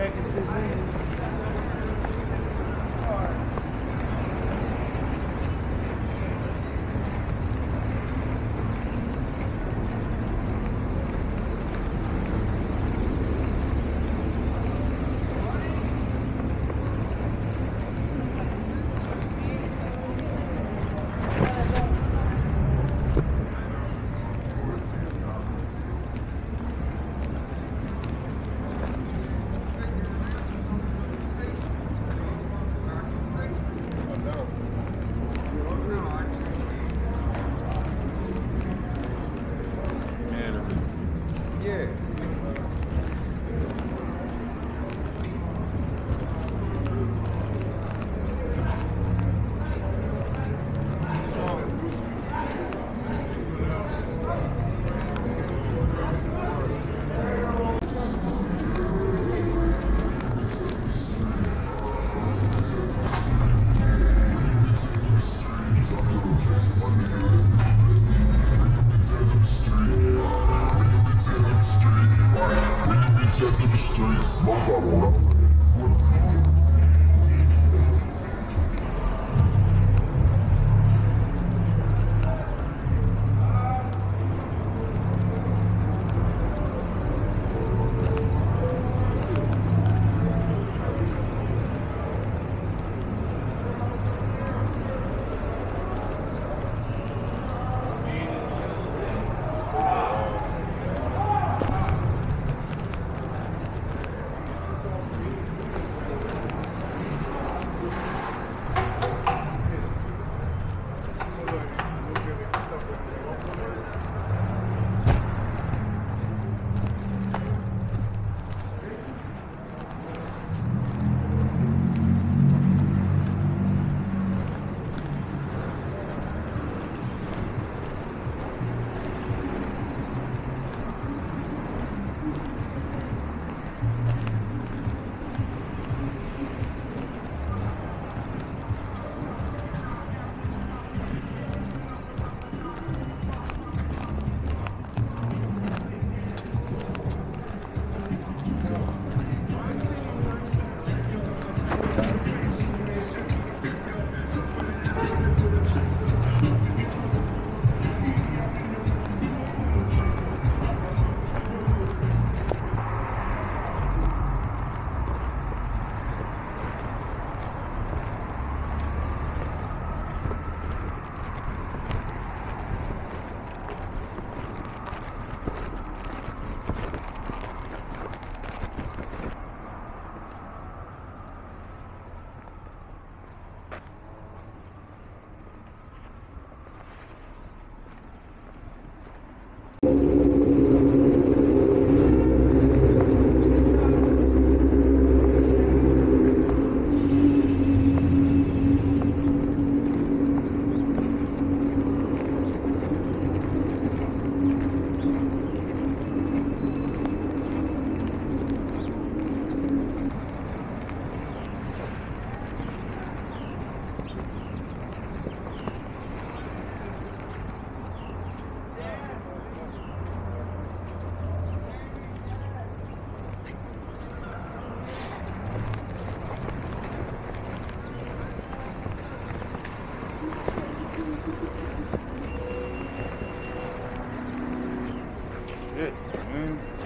Yeah, I can do that. take long battlement Mm.